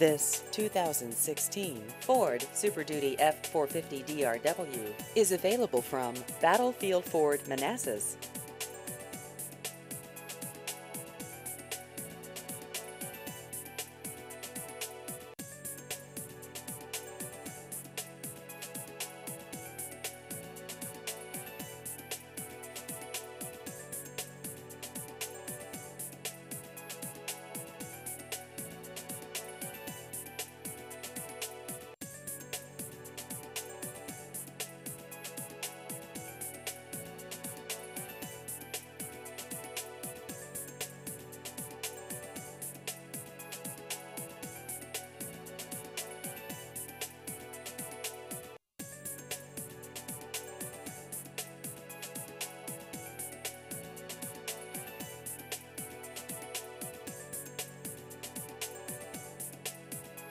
This 2016 Ford Super Duty F450 DRW is available from Battlefield Ford Manassas.